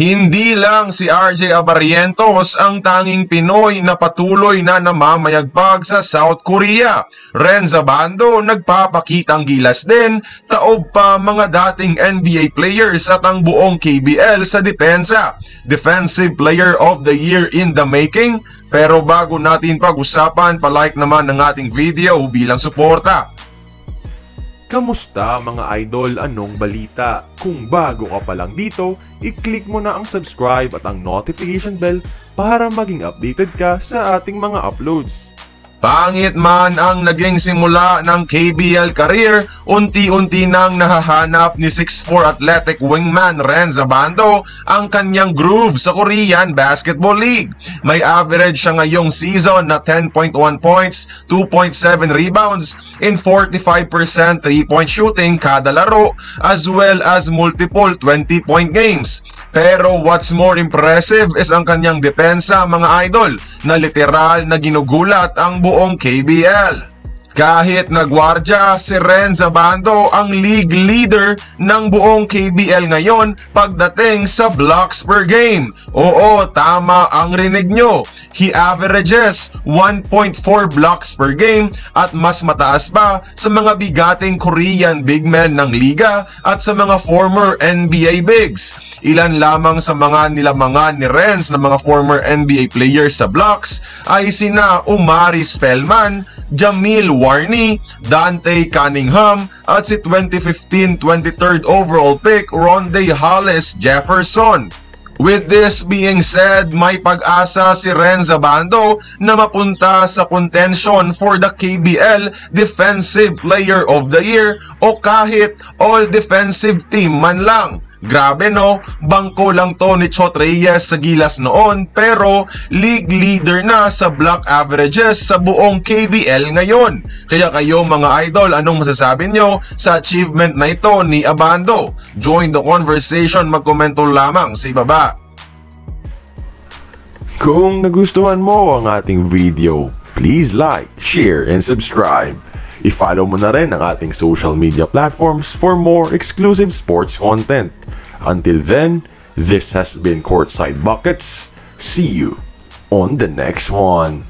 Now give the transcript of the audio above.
Hindi lang si RJ Abarientos ang tanging Pinoy na patuloy na namamayagpag sa South Korea. Renza Bando nagpapakitang gilas din, taob pa mga dating NBA players at ang buong KBL sa depensa. Defensive Player of the Year in the making. Pero bago natin pag-usapan, palike naman ng ating video bilang suporta. Kamusta mga idol? Anong balita? Kung bago ka pa lang dito, i-click mo na ang subscribe at ang notification bell para maging updated ka sa ating mga uploads. Pangit man ang naging simula ng KBL career, unti-unti nang nahahanap ni 6'4 athletic wingman Renza Bando ang kanyang groove sa Korean Basketball League. May average siya ngayong season na 10.1 points, 2.7 rebounds, in 45% 3-point shooting kada laro, as well as multiple 20-point games. Pero what's more impressive is ang kanyang depensa mga idol na literal na ginugulat ang buong KBL. Kahit nagwardya si Renza Bando ang league leader ng buong KBL ngayon pagdating sa blocks per game. Oo, tama ang rinig nyo. He averages 1.4 blocks per game at mas mataas pa sa mga bigating Korean big men ng liga at sa mga former NBA bigs. Ilan lamang sa mga nilamangan ni Renz na mga former NBA players sa blocks ay sina Umari Spellman, Jamil Warney, Dante Cunningham at si 2015 23rd overall pick Ronde Hollis Jefferson. With this being said, may pag-asa si Renza Bando na mapunta sa contention for the KBL Defensive Player of the Year o kahit All Defensive Team man lang. Grabe no, bangko lang to ni Chot Reyes sa gilas noon pero league leader na sa block averages sa buong KBL ngayon. Kaya kayo mga idol, anong masasabi nyo sa achievement na ito ni Abando? Join the conversation, magkomento lamang sa ibaba. Kung nagustuhan mo ang ating video, please like, share, and subscribe. I-follow mo na rin ang ating social media platforms for more exclusive sports content. Until then, this has been Courtside Buckets. See you on the next one.